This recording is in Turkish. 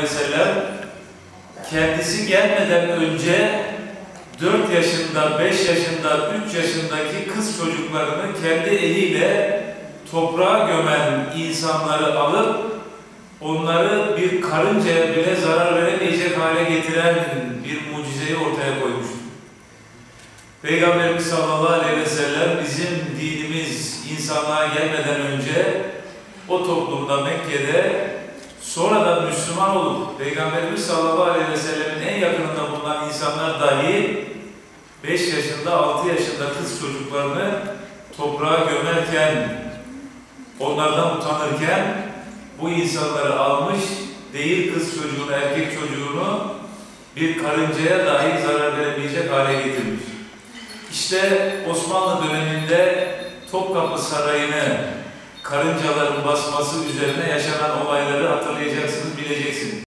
aleyhi ve sellem kendisi gelmeden önce 4 yaşında, 5 yaşında, 3 yaşındaki kız çocuklarını kendi eliyle toprağa gömen insanları alıp onları bir karıncaya bile zarar veremeyecek hale getiren bir mucizeyi ortaya koymuştur. Peygamberimiz sallallahu aleyhi ve sellem bizim dinimiz insanlığa gelmeden önce o toplumda Mekke'de sonradan Müslüman olup Peygamberimiz sallallahu aleyhi ve sellemin en yakınında bulunan insanlar dahi 5 yaşında 6 yaşında kız çocuklarını toprağa gömerken onlardan utanırken bu insanları almış değil kız çocuğunu erkek çocuğunu bir karıncaya dahi zarar veremeyecek hale getirmiş. İşte Osmanlı döneminde Topkapı Sarayı'nı karıncaların basması üzerine yaşanan.